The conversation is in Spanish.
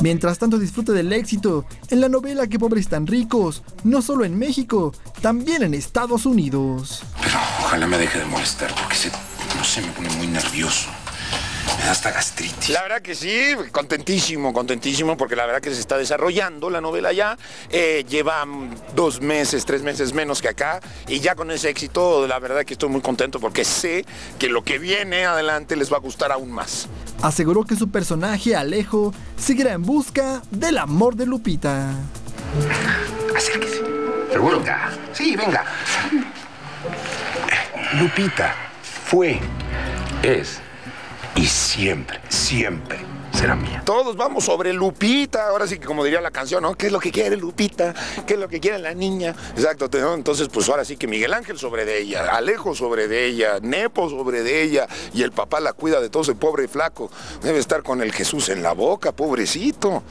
Mientras tanto disfrute del éxito en la novela Que pobres tan ricos, no solo en México, también en Estados Unidos. Pero ojalá me deje de molestar porque se, no sé, me pone muy nervioso. Me da hasta gastritis. La verdad que sí, contentísimo, contentísimo, porque la verdad que se está desarrollando la novela ya. Eh, lleva dos meses, tres meses menos que acá, y ya con ese éxito, la verdad que estoy muy contento porque sé que lo que viene adelante les va a gustar aún más. Aseguró que su personaje, Alejo, seguirá en busca del amor de Lupita. Acérquese. ¿Seguro? Sí, venga. Lupita fue, es y siempre, siempre será mía. Todos vamos sobre Lupita, ahora sí que como diría la canción, ¿no? ¿Qué es lo que quiere Lupita? ¿Qué es lo que quiere la niña? Exacto, entonces pues ahora sí que Miguel Ángel sobre de ella, Alejo sobre de ella, Nepo sobre de ella, y el papá la cuida de todo ese pobre flaco. Debe estar con el Jesús en la boca, pobrecito.